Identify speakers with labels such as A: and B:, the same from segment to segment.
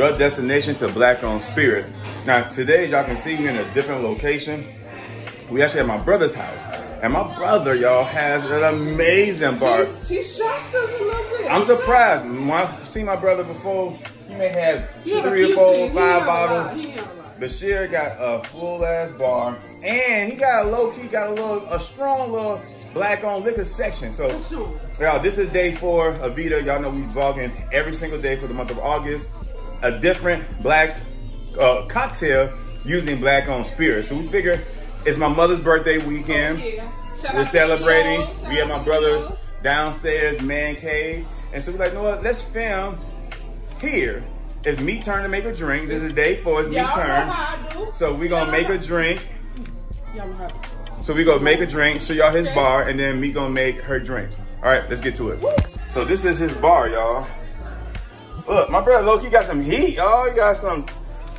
A: neither am I.
B: Your destination to black on spirit. Now today, y'all can see me in a different location. We actually at my brother's house. And my brother, y'all, has an amazing bar.
A: She shocked us a little bit.
B: I'm surprised. When I've seen my brother before, he may have
A: He
B: three or four, five
A: had a lot.
B: bottles.
A: He had a lot.
B: Bashir got a full ass bar, and he got a low key, got a little, a strong little black on liquor section. So, y'all, this is day four of VEDA. Y'all know we vlogging every single day for the month of August. A different black uh, cocktail using black on spirit. So we figure it's my mother's birthday weekend.
A: Oh, yeah.
B: We're celebrating. We have my brother's downstairs man cave. And so we're like, you know what? Let's film here. It's me turn to make a drink. This is day four. It's me turn.
A: how I do.
B: So we're gonna make a drink.
A: Y'all know how I do.
B: So we gonna make a drink, show y'all his bar, and then me gonna make her drink. All right, let's get to it. So this is his bar, y'all. Look, my brother Loki got some heat, y'all. He got some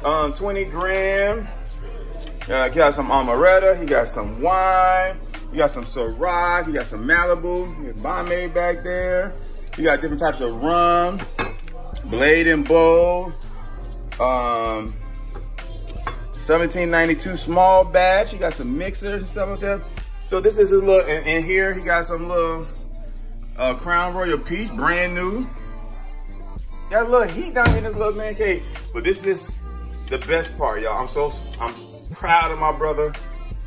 B: um, 20 gram. Uh, he got some amaretto. He got some wine. He got some Ciroc. He got some Malibu. He got Bombay back there. He got different types of rum, Blade and Bow. Um, 1792 small batch. He got some mixers and stuff like that. So this is his little, and, and here he got some little uh, Crown Royal Peach, brand new. Got a little heat down in this little man cave. But this is the best part, y'all. I'm so, I'm proud of my brother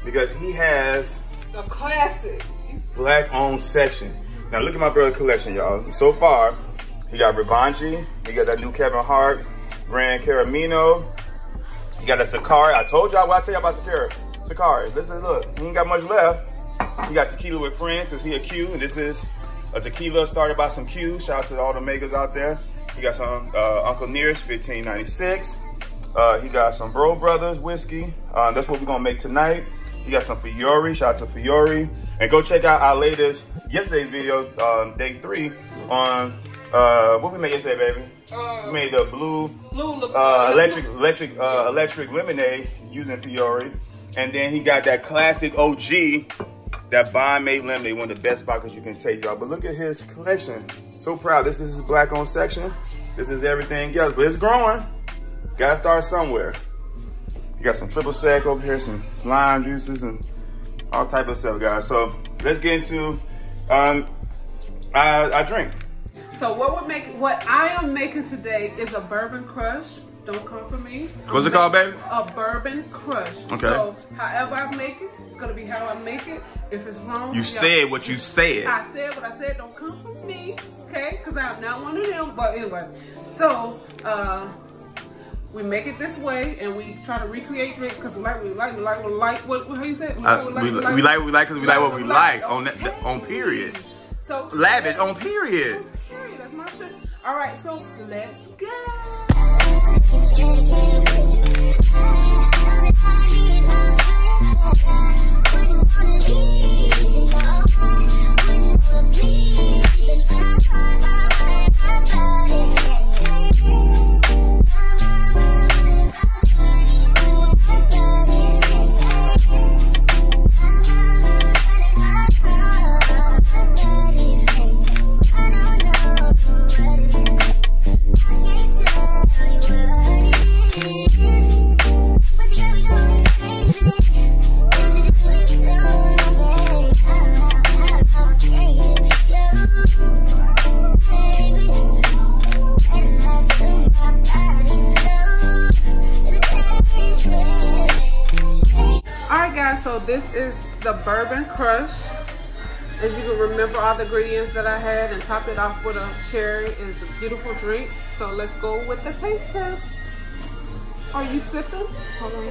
B: because he has
A: The classic.
B: black owned section. Now look at my brother collection, y'all. So far, he got Rivanchi, he got that new Kevin Hart, Gran Coramino, he got a Sakari. I told y'all what I tell y'all about Sakari. Sakari, listen, look, he ain't got much left. He got tequila with friends, cause he a Q, and this is a tequila started by some Q. Shout out to all the makers out there. He got some uh, Uncle Nearest 1596. Uh, he got some Brough Brothers whiskey. Uh, that's what we're gonna make tonight. He got some Fiore. Shout out to Fiore. And go check out our latest yesterday's video, um, day three, on uh, what we made yesterday, baby.
A: Uh,
B: We made the blue
A: Blue
B: uh, electric, electric, uh, electric lemonade using Fiore, and then he got that classic OG, that Bond made lemonade, one of the best vodkas you can taste, y'all. But look at his collection. So proud. This is his black on section. This is everything else, but it's growing. Gotta start somewhere. You got some triple sec over here, some lime juices, and all type of stuff, guys. So let's get into um, our, our drink.
A: So what would make what I am making today is a bourbon crush. Don't come for me.
B: What's
A: I'm
B: it called, baby?
A: A bourbon crush.
B: Okay.
A: So however I make it, it's gonna be how I make it. If it's wrong,
B: You said what you said.
A: I said what I said. Don't come for me, okay? Because I'm not one of them. But anyway, so uh, we make it this way, and we try to recreate it because we like, we like, we like, we like. What? How you say? it?
B: Uh, we, li- we like we like because we like what we like on that on period.
A: So
B: Lavish on period.
A: Period. That's my shit. All right, so let's go. All this is the bourbon crush. As you can remember, all the ingredients that I had and top it off with a cherry is a beautiful drink. So let's go with the taste test. Are you sipping? Hold on.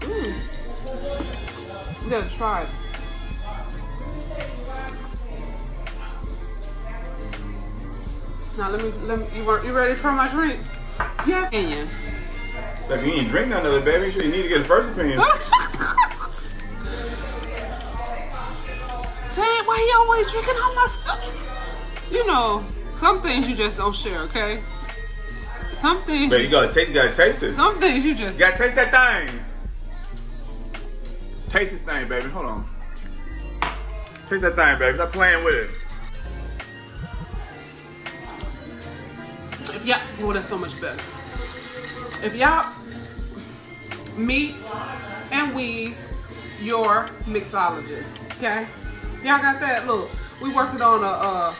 A: Mmm. Yeah, try it. Now let me, let me, you, want, you ready try my drink? Yes.
B: Baby, you ain't drink none of it, baby. Sure, you need to get a first opinion.
A: Dang, why you always drinking all my stuff? You know, some things you just don't share, okay? Some things,
B: Baby, you gotta taste. You gotta taste it.
A: Some things you just.
B: gotta taste that thing. Taste this thing, baby. Hold on. Taste that thing, baby. Stop playing with it.
A: If y'all, well, that's so much better. If y'all meet and we's your mixologist, okay? Y'all got that? Look, we working on a, uh,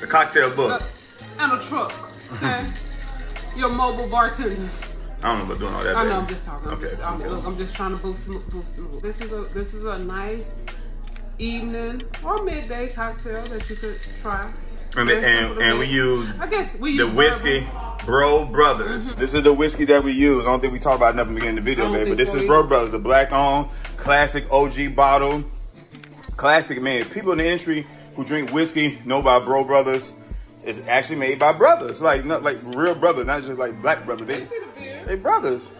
B: The cocktail book.
A: a and a truck, okay? your mobile bartenders.
B: I don't know about doing all that.
A: I know.
B: baby.
A: I'm just talking. I'm
B: Okay.
A: just, I'm, look, I'm just trying to boost, some- boost. some- This is a this is a nice evening or midday cocktail that you could try.
B: and,
A: Very
B: and, and we use
A: I guess we use the
B: whiskey,
A: bourbon.
B: Brough Brothers. This is the whiskey that we use. I don't think we talked about nothing beginning of the video,
A: don't.
B: But this
A: so
B: is
A: either.
B: Brough Brothers, a black owned, classic OG bottle. Classic, man. People in the industry who drink whiskey know about Brough Brothers. It's actually made by brothers, like not like real brothers, not just like black brothers. They,
A: You see the beer?
B: they brothers.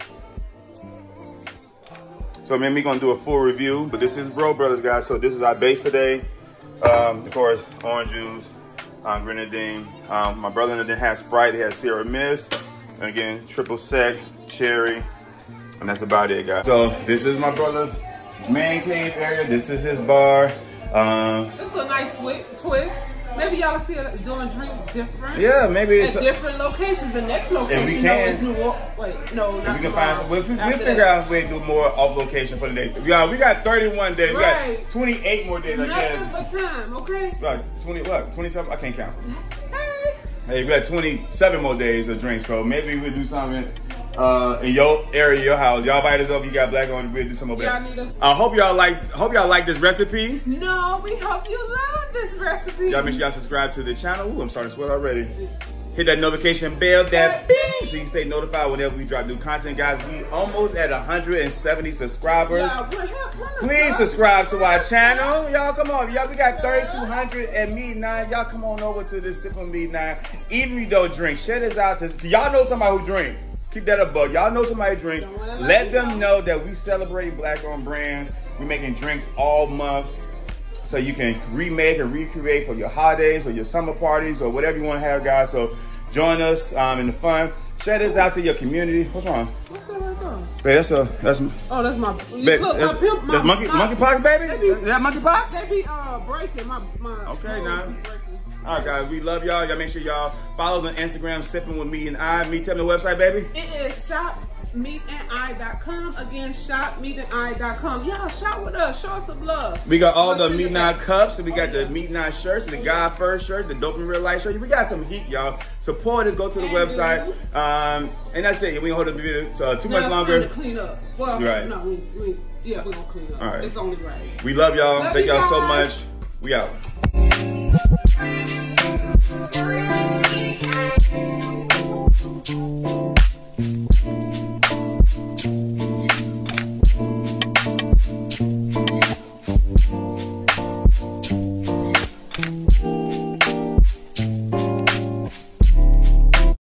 B: So man, we gonna do a full review, but this is Brough Brothers, guys. So this is our base today. Um, of course, orange juice, um, grenadine. Um, my brother didn't have Sprite; he has Sierra Mist, and again, triple sec, cherry, and that's about it, guys. So this is my brother's man cave area. This is his bar. Um,
A: This is a nice twist. Maybe y'all see us doing drinks different.
B: yeah, maybe it's.
A: At different locations. The next location
B: we can.
A: is New Orleans. Wait, no, not
B: We can
A: tomorrow.
B: find. We'll, we'll figure
A: that.
B: out a way to do more off location for the day. We got, we got 31 days. We got 28 more days, I guess.
A: But time, okay?
B: Like 20, what? 27? I can't count.
A: Hey.
B: Hey, we got 27 more days of drinks, so maybe we'll do something uh, in your area, your house. Y'all invite us over. You got black on. We'll do some
A: need us.
B: I hope y'all like. Hope y'all like this recipe.
A: No, we hope you love this recipe.
B: Y'all make sure y'all subscribe to the channel. Ooh, I'm starting to sweat already. Hit that notification bell, that bing, so you can stay notified whenever we drop new content, guys. We almost at 170 subscribers.
A: Y'all, we're here- we're in the
B: Please subscribe to our channel. Y'all come on. Y'all, we got 3,200 at nine. Y'all come on over to this Sip on nine. Even if you don't drink, share this out to y'all know somebody who drink. Keep that above. Y'all know somebody drink.
A: Let
B: them
A: know.
B: know that we celebrate black owned brands. We're making drinks all month. So you can remake and recreate for your holidays or your summer parties or whatever you want to have, guys. So join us um, in the fun. Share this out to your community. What's wrong? Babe, that's a that's
A: Oh, that's my.
B: Babe,
A: look,
B: that's,
A: my pimp. My,
B: that's monkey,
A: my,
B: monkey pox, baby?
A: Be,
B: Is that monkey pox?
A: they be uh, breaking my. my
B: Okay, now.
A: breaking.
B: All right, guys, we love y'all. Y'all make sure y'all follow us on Instagram, sipping with me and I. Me, tell me the website, baby.
A: It is shopmeetandi.com. Again, shop shopmeetandi.com. Y'all shop with us. Show us some love.
B: We got all the
A: What's in the back?
B: cups, and we
A: Oh,
B: got the
A: yeah.
B: Meat Nine shirts, the God First shirt, the Dope and Real Life shirt. We got some heat, y'all. Support us. Go to the
A: And
B: website. Um, and that's it. We don't hold the video uh, too
A: Now
B: much longer.
A: to clean up. Well,
B: Right.
A: no, we, we, yeah, we're gonna clean up.
B: All right.
A: It's only right.
B: We love y'all. Thank y'all so much. We out.